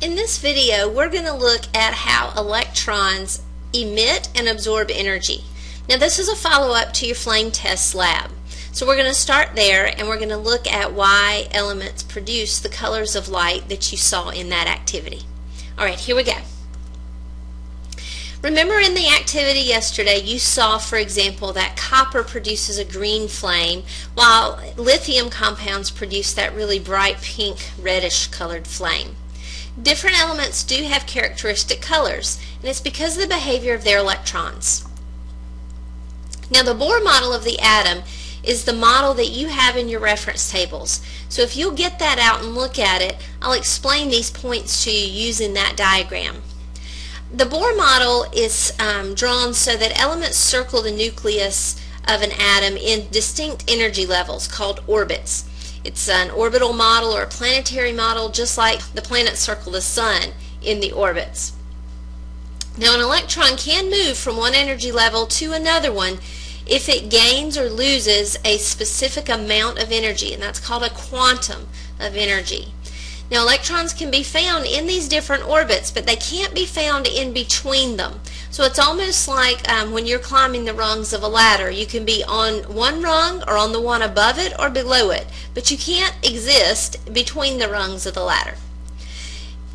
In this video, we're going to look at how electrons emit and absorb energy. Now this is a follow-up to your flame test lab. So we're going to start there and we're going to look at why elements produce the colors of light that you saw in that activity. Alright, here we go. Remember in the activity yesterday you saw for example that copper produces a green flame while lithium compounds produce that really bright pink reddish colored flame. Different elements do have characteristic colors, and it's because of the behavior of their electrons. Now the Bohr model of the atom is the model that you have in your reference tables. So if you'll get that out and look at it, I'll explain these points to you using that diagram. The Bohr model is um, drawn so that elements circle the nucleus of an atom in distinct energy levels called orbits. It's an orbital model or a planetary model just like the planets circle the sun in the orbits. Now an electron can move from one energy level to another one if it gains or loses a specific amount of energy and that's called a quantum of energy. Now electrons can be found in these different orbits but they can't be found in between them. So it's almost like um, when you're climbing the rungs of a ladder. You can be on one rung or on the one above it or below it, but you can't exist between the rungs of the ladder.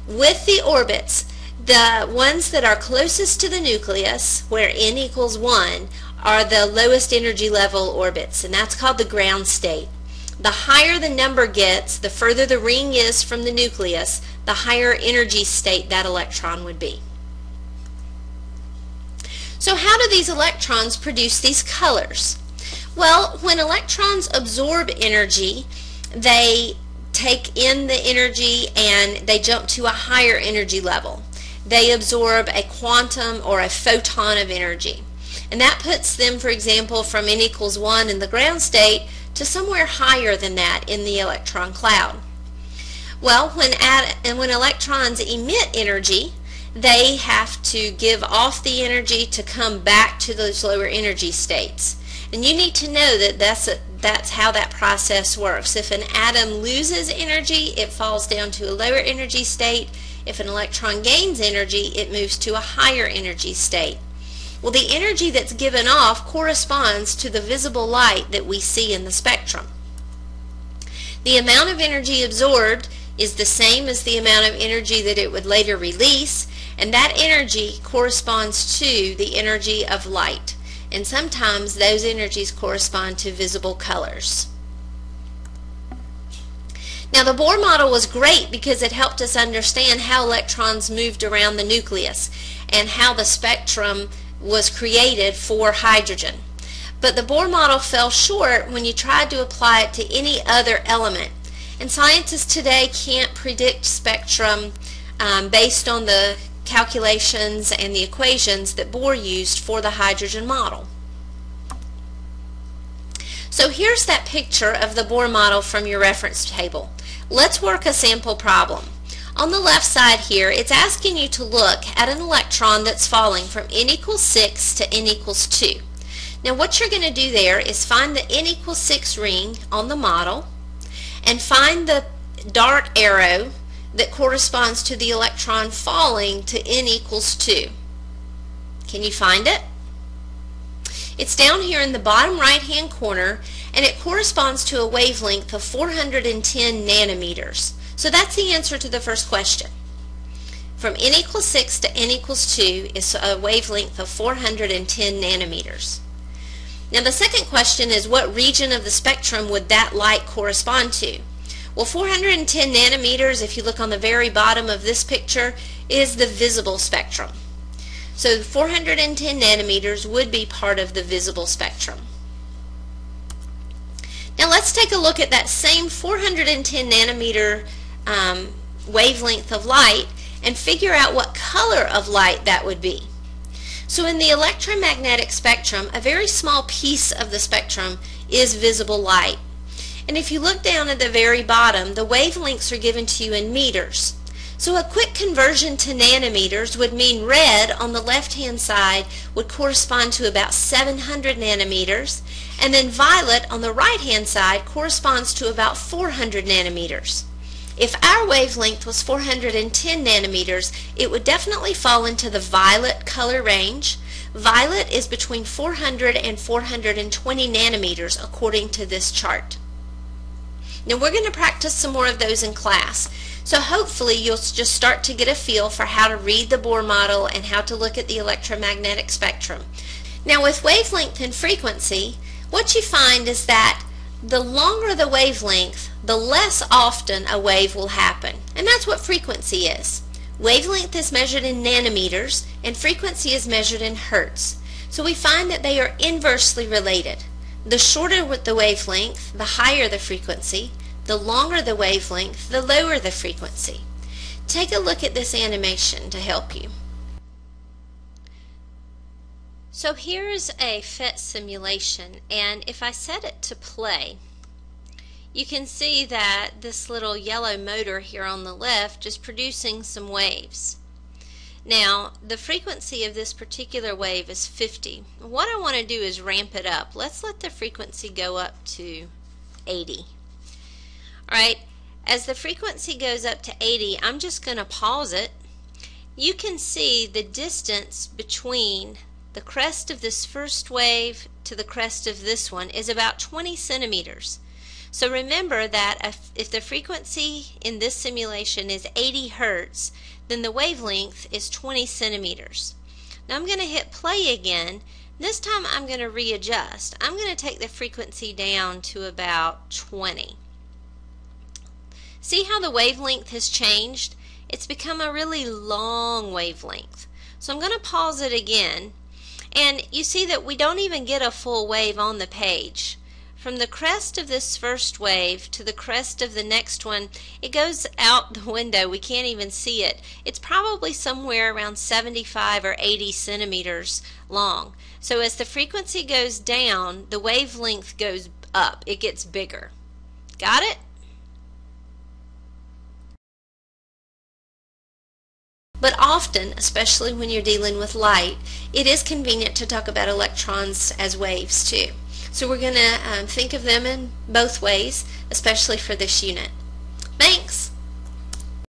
With the orbits, the ones that are closest to the nucleus, where n equals 1, are the lowest energy level orbits, and that's called the ground state. The higher the number gets, the further the ring is from the nucleus, the higher energy state that electron would be. So how do these electrons produce these colors? Well, when electrons absorb energy, they take in the energy and they jump to a higher energy level. They absorb a quantum or a photon of energy. And that puts them, for example, from n equals 1 in the ground state to somewhere higher than that in the electron cloud. Well, when, and when electrons emit energy, they have to give off the energy to come back to those lower energy states. And you need to know that that's, a, that's how that process works. If an atom loses energy, it falls down to a lower energy state. If an electron gains energy, it moves to a higher energy state. Well, the energy that's given off corresponds to the visible light that we see in the spectrum. The amount of energy absorbed is the same as the amount of energy that it would later release, and that energy corresponds to the energy of light. And sometimes those energies correspond to visible colors. Now the Bohr model was great because it helped us understand how electrons moved around the nucleus and how the spectrum was created for hydrogen. But the Bohr model fell short when you tried to apply it to any other element. And scientists today can't predict spectrum um, based on the calculations and the equations that Bohr used for the hydrogen model. So here's that picture of the Bohr model from your reference table. Let's work a sample problem. On the left side here, it's asking you to look at an electron that's falling from n equals 6 to n equals 2. Now what you're going to do there is find the n equals 6 ring on the model and find the dark arrow that corresponds to the electron falling to n equals 2. Can you find it? It's down here in the bottom right hand corner and it corresponds to a wavelength of 410 nanometers. So that's the answer to the first question. From n equals 6 to n equals 2 is a wavelength of 410 nanometers. Now the second question is what region of the spectrum would that light correspond to? Well, 410 nanometers, if you look on the very bottom of this picture, is the visible spectrum. So 410 nanometers would be part of the visible spectrum. Now let's take a look at that same 410 nanometer um, wavelength of light and figure out what color of light that would be. So in the electromagnetic spectrum, a very small piece of the spectrum is visible light. And if you look down at the very bottom, the wavelengths are given to you in meters. So a quick conversion to nanometers would mean red on the left-hand side would correspond to about 700 nanometers, and then violet on the right-hand side corresponds to about 400 nanometers. If our wavelength was 410 nanometers, it would definitely fall into the violet color range. Violet is between 400 and 420 nanometers according to this chart. Now we're going to practice some more of those in class. So hopefully you'll just start to get a feel for how to read the Bohr model and how to look at the electromagnetic spectrum. Now with wavelength and frequency, what you find is that the longer the wavelength, the less often a wave will happen. And that's what frequency is. Wavelength is measured in nanometers and frequency is measured in hertz. So we find that they are inversely related. The shorter the wavelength, the higher the frequency. The longer the wavelength, the lower the frequency. Take a look at this animation to help you. So here's a PhET simulation and if I set it to play you can see that this little yellow motor here on the left is producing some waves. Now the frequency of this particular wave is 50. What I want to do is ramp it up. Let's let the frequency go up to 80. Alright, as the frequency goes up to 80 I'm just going to pause it. You can see the distance between the crest of this first wave to the crest of this one is about 20 centimeters. So remember that if, the frequency in this simulation is 80 hertz, then the wavelength is 20 centimeters. Now I'm going to hit play again. This time I'm going to readjust. I'm going to take the frequency down to about 20. See how the wavelength has changed? It's become a really long wavelength. So I'm going to pause it again and you see that we don't even get a full wave on the page. From the crest of this first wave to the crest of the next one, it goes out the window. We can't even see it. It's probably somewhere around 75 or 80 centimeters long. So as the frequency goes down, the wavelength goes up. It gets bigger. Got it? But often, especially when you're dealing with light, it is convenient to talk about electrons as waves too. So we're going to um, think of them in both ways, especially for this unit. Thanks!